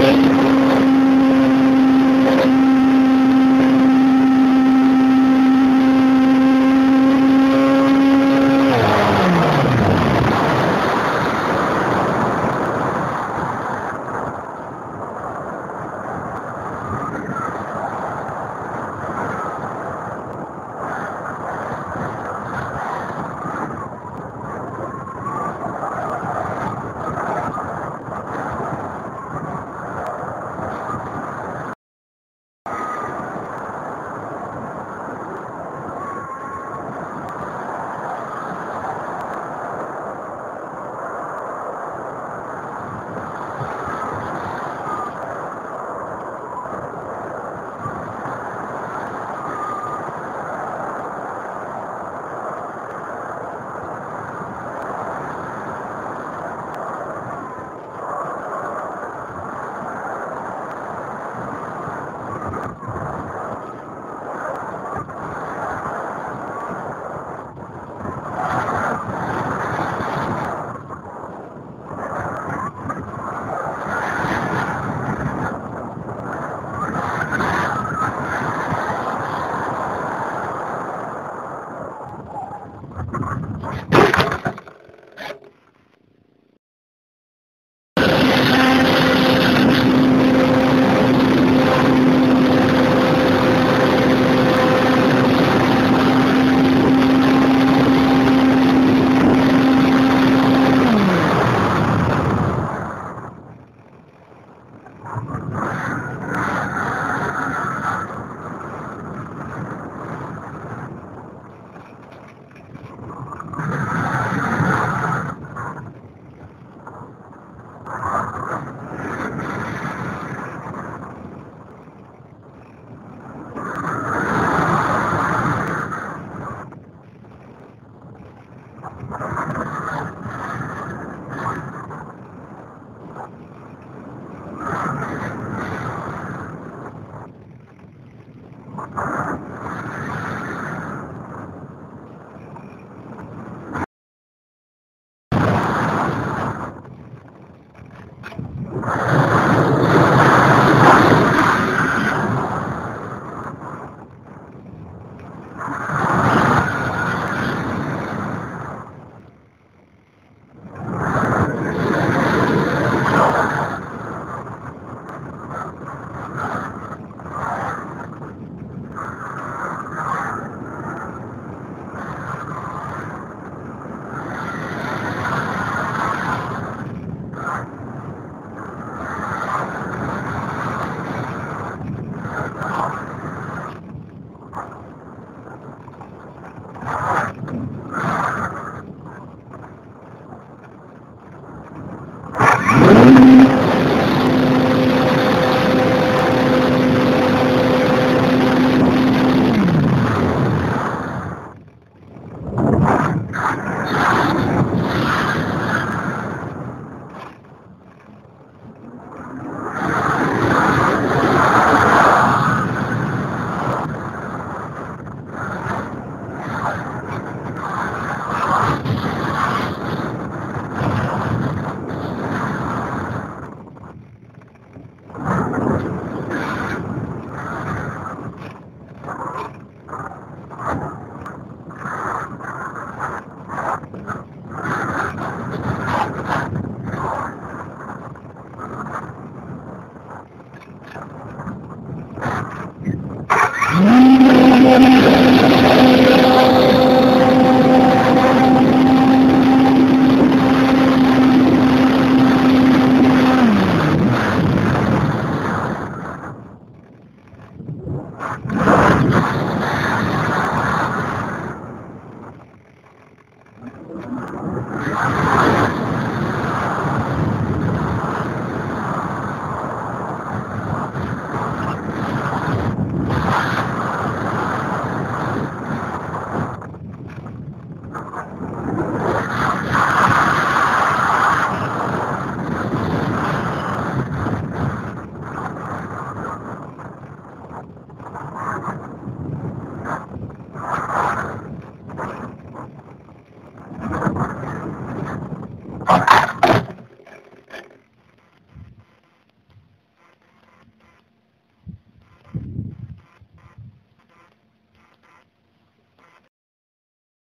Amém.